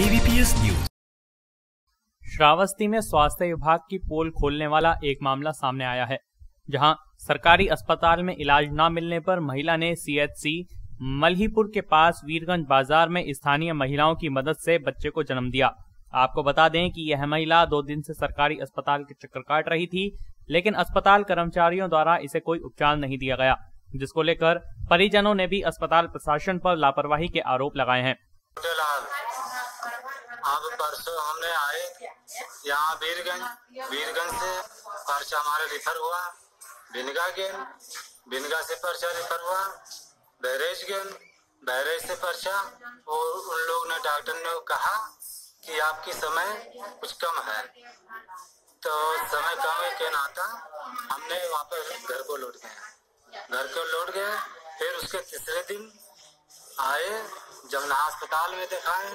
ABS news Shravasti में स्वास्थ्य विभाग की पोल खोलने वाला एक मामला सामने आया है, जहाँ सरकारी अस्पताल में इलाज न मिलने पर महिला ने सीएचसी मल्हीपुर के पास वीरगंज बाज़ार में स्थानीय महिलाओं की मदद से बच्चे को जन्म दिया। आपको बता दें कि यह महिला दो दिन से सरकारी अस्पताल के चक्कर काट रही थी, लेकिन अस्पताल कर्मचारियों द्वारा इसे कोई उपचार नहीं दिया गया, जिसको लेकर परिजनों ने भी अस्पताल प्रशासन पर लापरवाही के आरोप लगाए हैं। अब परसों हमने आए यहाँ वीरगंज वीरगंज से पर्चा हमारे रिफर हुआ, बिनगा गेन बिनगा से पर्चा रिफर हुआ बहरेज गेन बहरेज से पर्चा, और उन लोग ने डॉक्टर ने कहा कि आपकी समय कुछ कम है। तो समय कम है के नाता? हमने वापस घर को लौट गए। घर को लौट गए, फिर उसके तीसरे दिन आए जमुना अस्पताल में दिखाए।